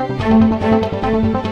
Thank you.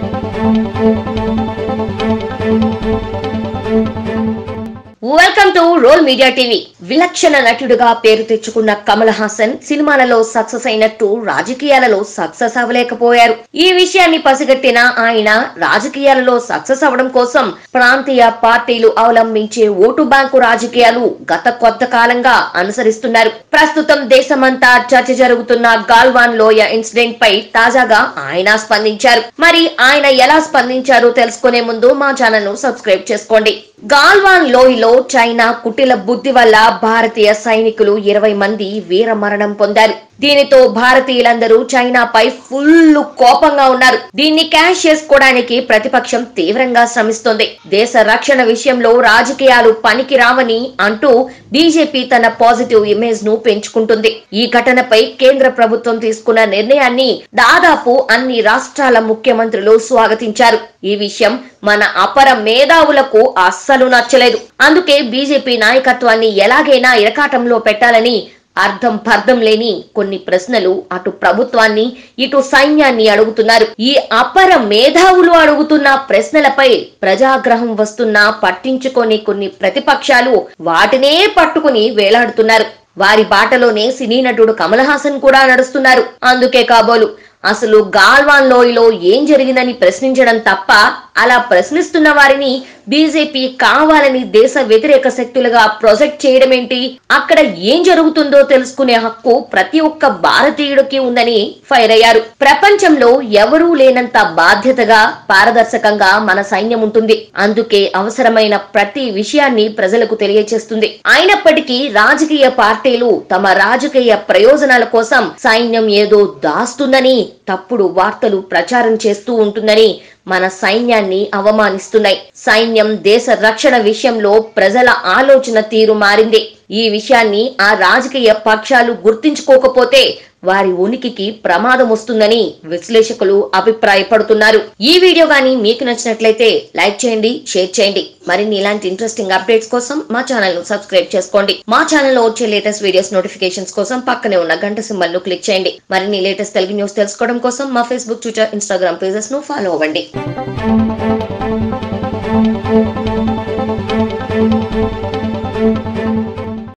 Welcome to role media TV విలక్షణ నటుడుగా పేరు తెచ్చుకున్న కమల్ హాసన్ సినిమాలలో సక్సెస్ అయినట్టు రాజకీయాలలో సక్సెస్ అవ్వలేకపోయారు. ఈ విషయాన్ని పసిగట్టిన ఆయన రాజకీయాలలో సక్సెస్ అవ్వడం కోసం ప్రాంతీయ పార్టీలు అవలంబించే ఓటు బ్యాంకు రాజకీయాలు గత కొత్త కాలంగా అనుసరిస్తున్నారు. ప్రస్తుతం దేశమంతా చర్చ జరుగుతున్న గాల్వాన్ లోయ ఇన్సిడెంట్ పై తాజాగా ఆయన స్పందించారు. మరి ఆయన ఎలా స్పందించారో తెలుసుకునే ముందు మా ఛానల్ను సబ్స్క్రైబ్ చేసుకోండి. గాల్వాన్ లోయలో చైనా కుటిల బుద్ధి వల్ల భారతీయ సైనికులు ఇరవై మంది వీర మరణం పొందారు. దీనితో భారతీయులందరూ చైనాపై ఫుల్ కోపంగా ఉన్నారు. దీన్ని క్యాష్ చేసుకోవడానికి ప్రతిపక్షం తీవ్రంగా శ్రమిస్తోంది. దేశ రక్షణ విషయంలో రాజకీయాలు పనికి రావని అంటూ బీజేపీ తన పాజిటివ్ ఇమేజ్ను పెంచుకుంటుంది. ఈ ఘటనపై కేంద్ర ప్రభుత్వం తీసుకున్న నిర్ణయాన్ని దాదాపు అన్ని రాష్ట్రాల ముఖ్యమంత్రులు స్వాగతించారు. ఈ విషయం మన అపర మేధావులకు అస్సలు నచ్చలేదు. అందుకే బీజేపీ నాయకత్వాన్ని ఎలాగైనా ఇరకాటంలో పెట్టాలని అర్థం పర్థం లేని కొన్ని ప్రశ్నలు అటు ప్రభుత్వాన్ని ఇటు సైన్యాన్ని అడుగుతున్నారు. ఈ అపర మేధావులు అడుగుతున్న ప్రశ్నలపై ప్రజాగ్రహం వస్తున్నా పట్టించుకొని కొన్ని ప్రతిపక్షాలు వాటినే పట్టుకుని వేలాడుతున్నారు. వారి బాటలోనే సినీ నటుడు కమల్ హాసన్ కూడా నడుస్తున్నారు. అందుకే కాబోలు అసలు గాల్వాన్ లోయలో ఏం జరిగిందని ప్రశ్నించడం తప్ప అలా ప్రశ్నిస్తున్న వారిని బీజేపీ కావాలని దేశ వ్యతిరేక శక్తులుగా ప్రొజెక్ట్ చేయడం ఏంటి అక్కడ ఏం జరుగుతుందో తెలుసుకునే హక్కు ప్రతి ఒక్క భారతీయుడికి ఉందని ఫైర్ అయ్యారు. ప్రపంచంలో ఎవరూ లేనంత బాధ్యతగా పారదర్శకంగా మన సైన్యం ఉంటుంది. అందుకే అవసరమైన ప్రతి విషయాన్ని ప్రజలకు తెలియచేస్తుంది. అయినప్పటికీ రాజకీయ పార్టీలు తమ రాజకీయ ప్రయోజనాల కోసం సైన్యం ఏదో దాస్తుందని తప్పుడు వార్తలు ప్రచారం చేస్తూ ఉంటుందని మన సైన్యాన్ని అవమానిస్తున్నాయి. సైన్యం దేశ రక్షణ విషయంలో ప్రజల ఆలోచన తీరు మారింది. ఈ విషయాన్ని ఆ రాజకీయ పక్షాలు గుర్తించుకోకపోతే వారి ఉనికికి ప్రమాదం వస్తుందని విశ్లేషకులు అభిప్రాయపడుతున్నారు. ఈ వీడియో గానీ మీకు నచ్చినట్లయితే లైక్ చేయండి షేర్ చేయండి. మరిన్ని ఇలాంటి ఇంట్రెస్టింగ్ అప్డేట్స్ కోసం మా ఛానల్ను సబ్స్క్రైబ్ చేసుకోండి. మా ఛానల్లో వచ్చే లేటెస్ట్ వీడియోస్ నోటిఫికేషన్స్ కోసం పక్కనే ఉన్న గంట సింబల్ను క్లిక్ చేయండి. మరిన్ని లేటెస్ట్ తెలుగు న్యూస్ తెలుసుకోవడం కోసం మా ఫేస్బుక్ ట్విట్టర్ ఇన్స్టాగ్రామ్ పేజెస్ను ఫాలో అవ్వండి.